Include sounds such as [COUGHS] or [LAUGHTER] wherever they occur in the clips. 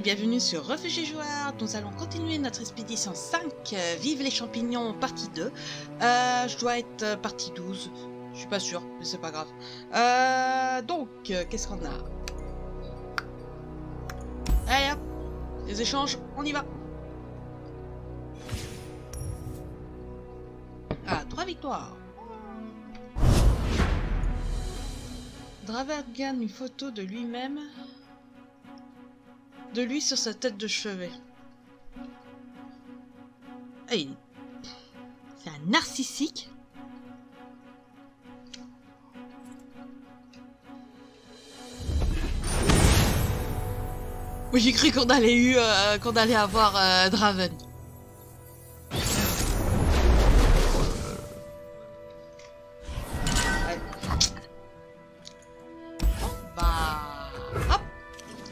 et bienvenue sur Réfugiés Joueurs. Nous allons continuer notre expédition 5, euh, Vive les champignons, partie 2. Euh, je dois être euh, partie 12. Je suis pas sûr, mais c'est pas grave. Donc, qu'est-ce qu'on a? Allez hop, les échanges, on y va. Ah, trois victoires. Draver gagne une photo de lui-même de lui sur sa tête de chevet. Hey, c'est un narcissique. Oui, j'ai cru qu'on allait eu, euh, qu'on allait avoir euh, Draven.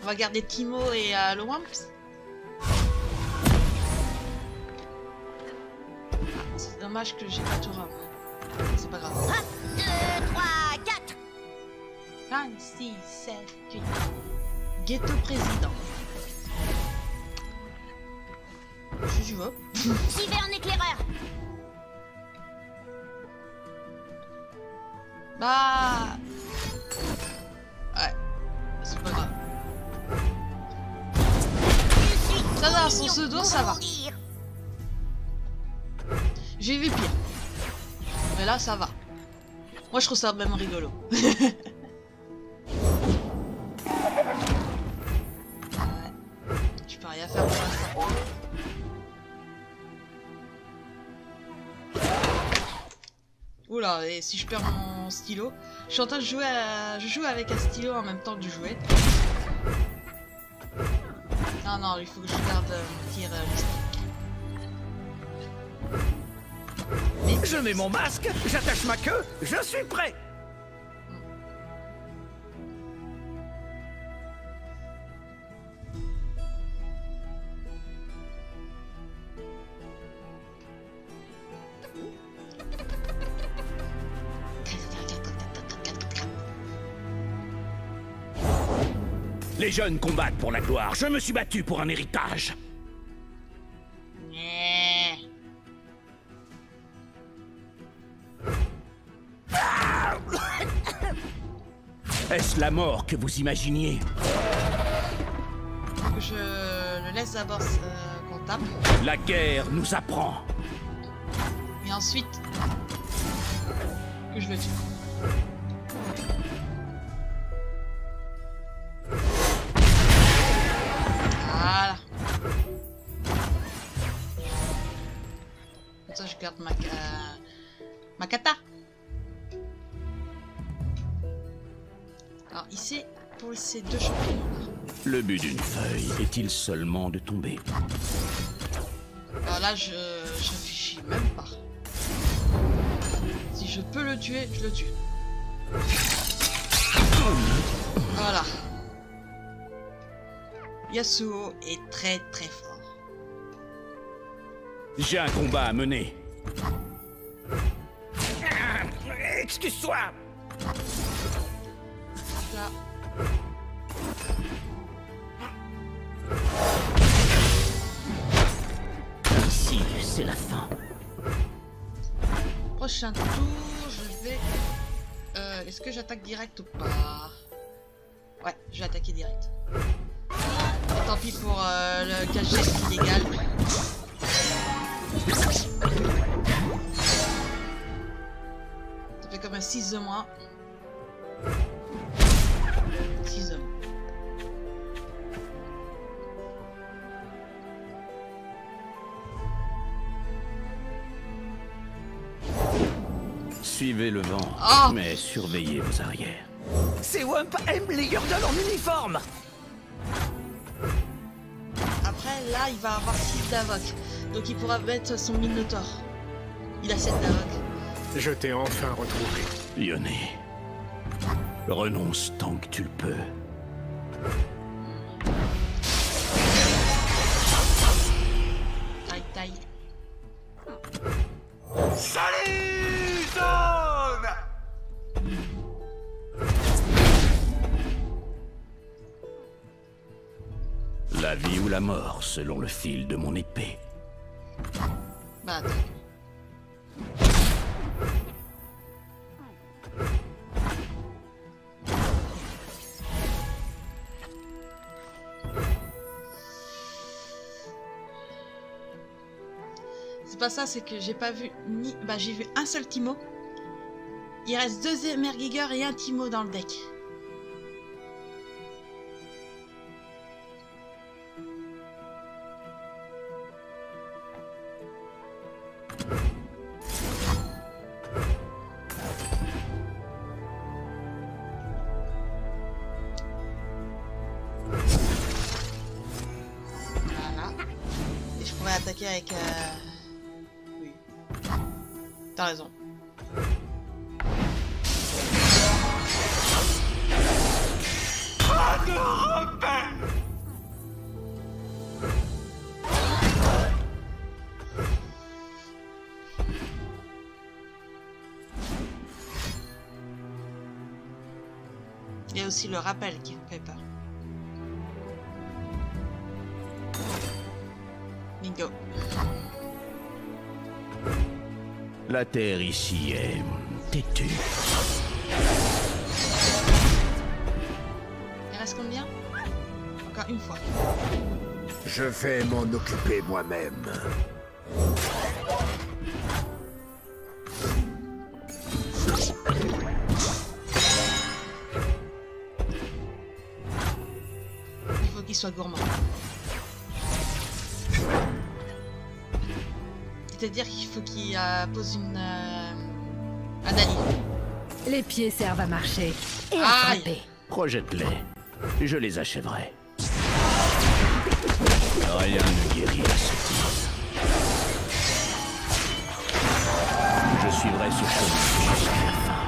Va garder Timo et euh, le Wamps. C'est dommage que j'ai pas tout rap. C'est pas grave. 2, 3, 4 5, 6, 7, 8. Ghetto président. Je suis hop. [LAUGHS] J'y vais en éclaireur Bah. Trop va, son pseudo, ça va. J'ai vu pire. Mais là, ça va. Moi, je trouve ça même rigolo. [LAUGHS] Ouais. Peux rien faire pour l'instant. Oula, et si je perds mon stylo Je suis en train de jouer à... Je joue avec un stylo en même temps que du jouet. Non, non, il faut que je garde euh, mon tir euh. Je mets mon masque, j'attache ma queue, je suis prêt Les jeunes combattent pour la gloire, je me suis battu pour un héritage. [COUGHS] Est-ce la mort que vous imaginiez je le laisse d'abord euh, comptable. La guerre nous apprend. Et ensuite, que je le tue. Alors ici, pour ces deux champignons. Le but d'une feuille est-il seulement de tomber? Alors là, je, je réfléchis même pas. Si je peux le tuer, je le tue. Voilà. Yasuo est très très fort. J'ai un combat à mener. Excuse-toi Ici, c'est la fin. Prochain tour, je vais... Euh, Est-ce que j'attaque direct ou pas? Ouais, je vais attaquer direct. Tant pis pour euh, le cachet illégal. Ça fait comme un 6 de moins. Suivez le vent, Oh mais surveillez vos arrières. Ces Wump aiment les Yordles en uniforme Après, là, il va avoir 6 d'avoc. Donc il pourra mettre son Minotaur. Il a 7 d'avoc. Je t'ai enfin retrouvé. Lyonnais, renonce tant que tu le peux. Mort selon le fil de mon épée. Bah attends. C'est pas ça, c'est que j'ai pas vu ni. Bah j'ai vu un seul Timo. Il reste deux Emergiger et un Timo dans le deck. Attaquer avec... euh, Oui. T'as raison. Il y a aussi le rappel qui me fait peur. La terre ici est têtue. Il reste combien? Encore une fois. Je vais m'en occuper moi-même. Il faut qu'il soit gourmand. C'est-à-dire qu'il faut qu'il euh, pose une... euh, un allié. Les pieds servent à marcher et à Aïe. frapper. Projette-les. Je les achèverai. Rien ne guérit la sottise. Je suivrai ce chemin jusqu'à la fin.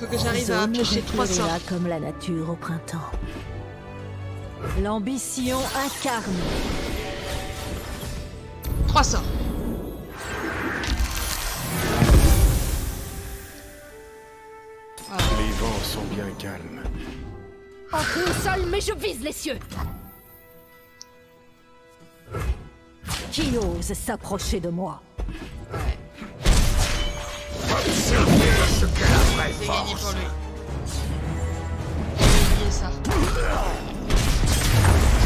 Faut que j'arrive à Zone piocher trois sorts. fleurira comme la nature au printemps. L'ambition incarne. Trois sorts. Les vents sont bien calmes. Entrée au sol, mais je vise les cieux. Qui ose s'approcher de moi? C'est gagné pour lui. J'ai oublié ça.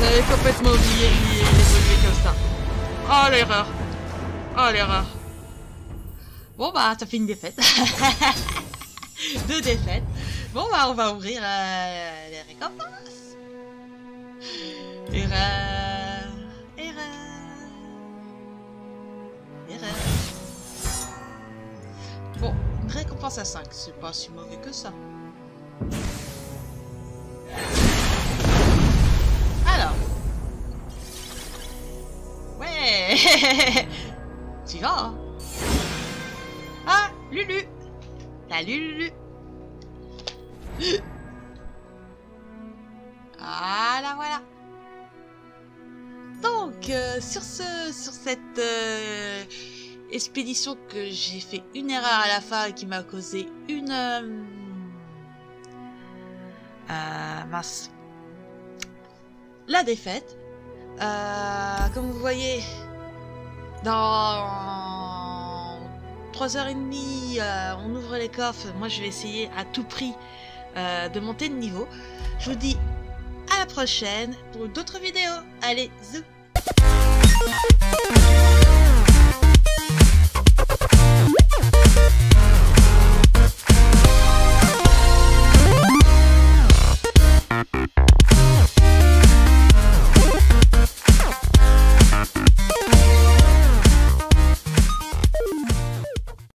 J'avais complètement oublié évoluait comme ça. Oh l'erreur. Oh l'erreur. Bon bah ça fait une défaite. [LAUGHS] Deux défaites. Bon bah on va ouvrir euh, les récompenses. Erreur. Erreur. Erreur. Bon, récompense à 5, c'est pas si mauvais que ça. Alors. Ouais [LAUGHS] Tu vas hein Ah, Lulu Salut Lulu Voilà, voilà. Donc, euh, sur ce, sur cette euh, expédition que j'ai fait une erreur à la fin qui m'a causé une... Euh, euh, mince. La défaite. Euh, comme vous voyez, dans 3h30, euh, on ouvre les coffres. Moi, je vais essayer à tout prix de monter de niveau. Je vous dis à la prochaine pour d'autres vidéos. Allez, zou